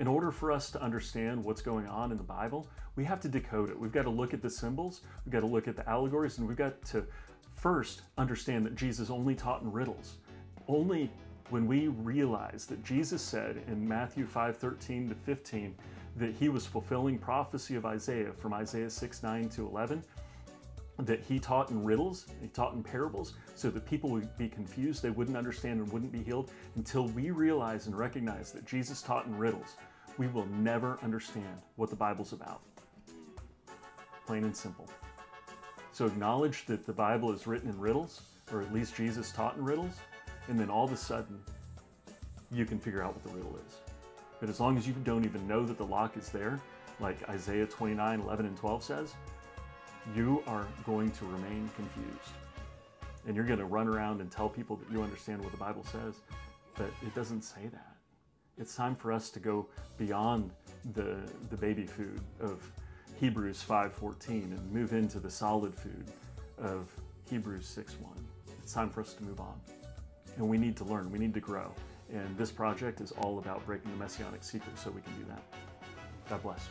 In order for us to understand what's going on in the Bible, we have to decode it. We've got to look at the symbols, we've got to look at the allegories, and we've got to first understand that Jesus only taught in riddles. Only when we realize that Jesus said in Matthew 5:13 to 15 that he was fulfilling prophecy of Isaiah from Isaiah 6 9 to 11, that he taught in riddles, he taught in parables, so that people would be confused, they wouldn't understand and wouldn't be healed. Until we realize and recognize that Jesus taught in riddles, we will never understand what the Bible's about. Plain and simple. So acknowledge that the Bible is written in riddles, or at least Jesus taught in riddles, and then all of a sudden, you can figure out what the riddle is. But as long as you don't even know that the lock is there, like Isaiah 29 11 and 12 says, you are going to remain confused. And you're going to run around and tell people that you understand what the Bible says, but it doesn't say that. It's time for us to go beyond the, the baby food of Hebrews 5:14 and move into the solid food of Hebrews 6:1. It's time for us to move on. And we need to learn, we need to grow. And this project is all about breaking the messianic secret so we can do that. God bless.